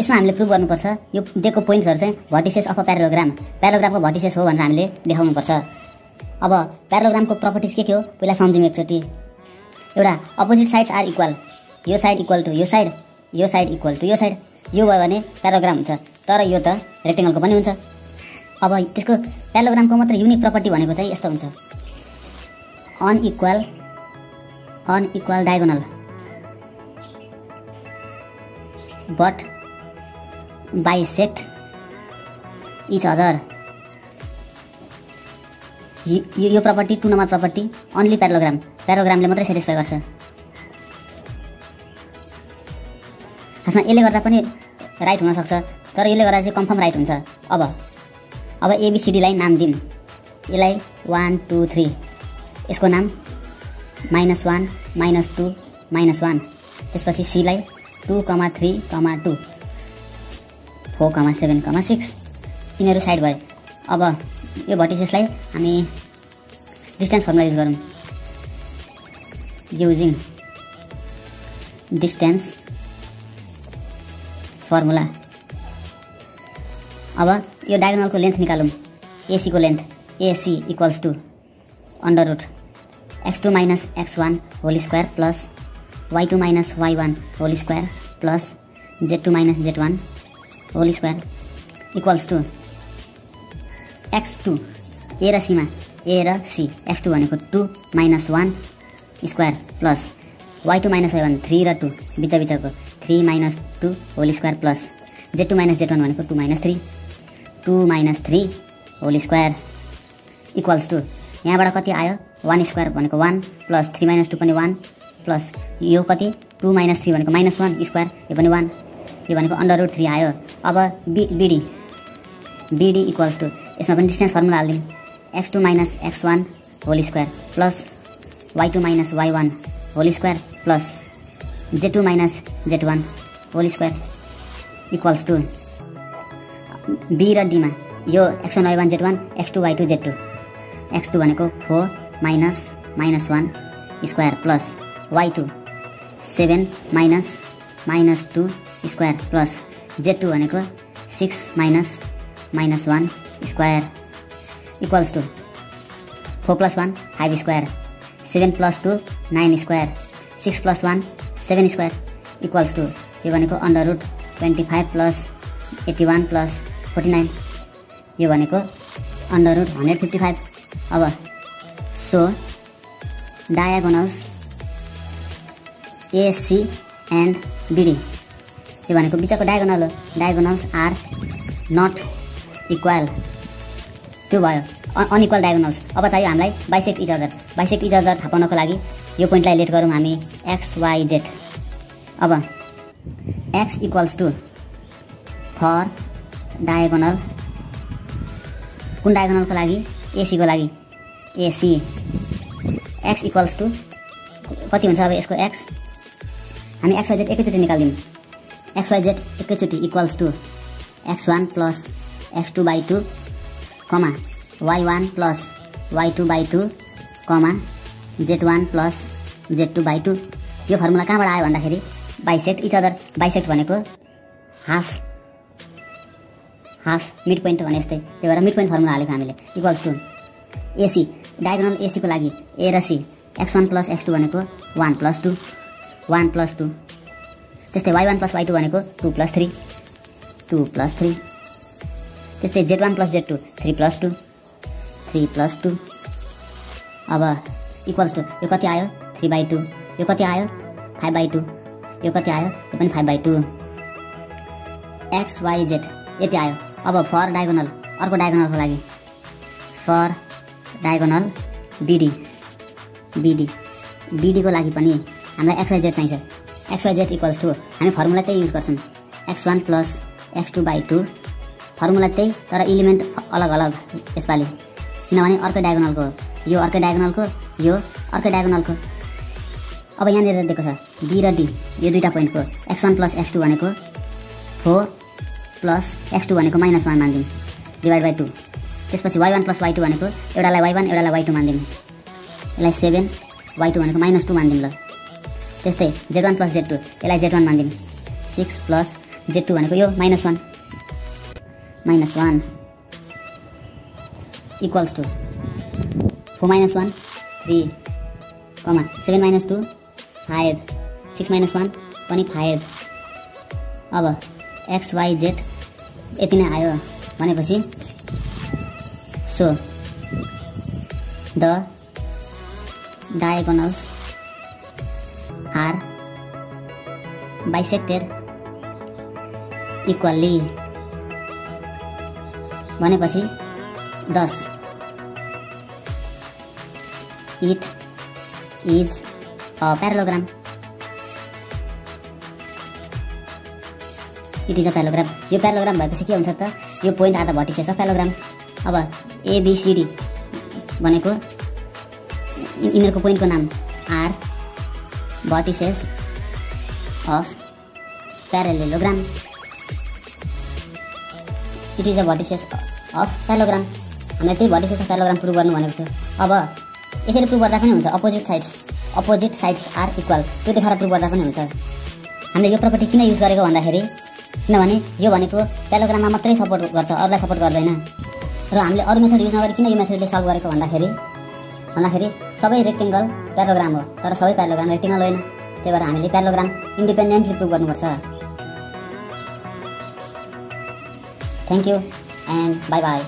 यसमा हामीले प्रुभ गर्नुपर्छ यो दिएको पोइन्ट्सहरू चाहिँ भर्टिसेस अफ अ प्यारोग्राम प्यारोग्रामको भर्टिसेस हो भनेर हामीले देखाउनुपर्छ। अब प्यारोग्रामको प्रपर्टिज के के हो? पहिला सम्झौँ एकचोटि। एउटा अपोजिट साइड्स आर इक्वल यो साइड इक्वल टु यो साइड यो साइड इक्वल टु यो साइड यो भयो भने प्यारोग्राम हुन्छ तर यो त रेक्टेङ्गलको पनि हुन्छ। अब त्यसको प्यारोग्रामको मात्र युनिक प्रपर्टी भनेको चाहिँ यस्तो हुन्छ। Unequal unequal diagonal but each other यो यो property two number property only parallelogram प्यारोग्रामले मात्रै सेटिस्फाई गर्छ। खासमा यसले गर्दा पनि राइट हुनसक्छ तर यसले गर्दा चाहिँ कन्फर्म राइट हुन्छ। अब अब एबिसिडीलाई नाम दिउँ। यसलाई वान टू थ्री यसको नाम minus one minus two minus one त्यसपछि सीलाई two comma three comma two four comma seven comma six यिनीहरू साइड भयो। अब यो भर्टिसेसलाई हामी डिस्टेन्स फर्मुला युज गरौँ। Using distance formula. अब यो डायगोनलको लेन्थ निकालौँ। एसीको length AC equals to under root. X two minus X one whole square plus Y two minus Y one whole square plus Z two minus Z one whole square equals to X two A र सीमा A र C x two भनेको two minus one square plus Y two minus Y one three र two बिच बिचको three minus two whole square plus Z two minus Z one भनेको two minus three two minus three whole square equals to यहाँबाट कति आयो? One square भनेको one plus three minus two पनि one plus यो कति? टू माइनस थ्री भनेको minus one square यो पनि वान यो भनेको अन्डर रुट थ्री आयो। अब B BD BD equals to यसमा पनि distance formula हालिदिउँ. X two minus X one whole square plus Y two minus Y one whole square plus Z two minus Z one whole square equals to B र डीमा यो X one Y one Z one X two Y two Z two X two भनेको four minus minus one square plus Y two seven minus minus two square plus Z two भनेको six minus minus one square equals to four plus one five square seven plus two nine square six plus one seven square equals to यो भनेको under root twenty five plus eighty one plus forty nine यो भनेको under root hundred fifty five अब so diagonals AC and BD यो भनेको बिचको diagonal हो? Diagonals are not equal त्यो भयो। अनइक्वल डायगोनल्स अब चाहियो हामीलाई bisect each other bisect each other थाहा पाउनको लागि यो पोइन्टलाई लेट गरौँ हामी एक्स वाइ जेड अब X equals to for diagonal कुन डायगोनलको लागि? एसीको लागि। एसी एक्स इक्वल्स टु कति हुन्छ अब यसको एक्स हामी एक्स जेड एकैचोटि निकालिदिउँ। एक्स वाइ जेड एकैचोटि equals to X one plus X two by two comma Y one plus Y two by two comma Z one plus Z two by two यो formula कहाँबाट आयो भन्दाखेरि bisect each other bisect भनेको half half mid point भने जस्तै। त्यही भएर mid point formula हालेको हामीले। इक्वल्स टू एसी डायगोनल एसीको लागि ए र C X one plus X two भनेको one plus two one plus two त्यस्तै Y one plus Y two भनेको two plus three two plus three त्यस्तै Z one plus Z two three plus two three plus two अब equals two यो कति आयो? Three by two यो कति आयो? फाइभ बाई टू यो कति आयो? यो पनि five by two X Y Z यति आयो। अब फर डायगोनल अर्को डायगोनलको लागि। फर डायगोनल बिडी बिडी बिडीको लागि पनि हामीलाई एक्स वाइ जेड चाहिन्छ। X Y Z equals to हामी फर्मुला त्यही युज गर्छौँ X one plus X two by two formula त्यही तर इलिमेन्ट अलग अलग यसपालि किनभने अर्कै डायगोनलको यो अर्कै डायगोनलको यो अर्कै डायगोनलको अब यहाँनिर दिएको छ बी र डी यो दुईवटा पोइन्टको X one plus X two भनेको फोर प्लस एक्स टू भनेको माइनस वान मानिदिउँ डिभाइड बाई टू त्यसपछि Y one plus Y two भनेको एउटालाई वाइ वान एउटालाई वाइ टू मानिदिउँ यसलाई सेभेन वाइ टू भनेको माइनस टू मानिदिउँ ल। त्यस्तै Z one plus Z two यसलाई जेड वान मानिदिउँ सिक्स प्लस जेड टू भनेको यो minus one minus one equals to four minus one three comma seven minus two five six minus one पनि five अब x Y Z यति नै आयो भनेपछि so the diagonals are bisected equally भनेपछि thus it is a parallelogram it is a parallelogram यो parallelogram भएपछि के हुन्छ त यो पोइन्ट आधा भटिसेछ प्यारोग्राम अब एबिसिडी भनेको यिनीहरूको पोइन्टको नाम are vertices of parallelogram it is a vertices of parallelogram हामीलाई त्यही भटिसेस अफ प्यालोग्राम प्रुभ गर्नु भनेको थियो। अब यसरी प्रुभ गर्दा पनि हुन्छ। Opposite sides opposite sides are equal त्यो देखाएर प्रुभ गर्दा पनि हुन्छ। हामीले यो प्रपर्टी किन युज गरेको भन्दाखेरि किनभने यो भनेको प्यालोग्राममा मात्रै सपोर्ट गर्छ अरूलाई सपोर्ट गर्दैन। र हामीले अरू मेथड युज नगरी किन यो मेथडले सल्भ गरेको भन्दाखेरि भन्दाखेरि सबै रेक्टेङ्गल प्यारोग्राम हो तर सबै प्यारोग्राम रेक्टेङ्गल होइन। त्यही भएर हामीले प्यारोग्राम इन्डिपेन्डेन्टली प्रुभ गर्नुपर्छ। Thank you and bye bye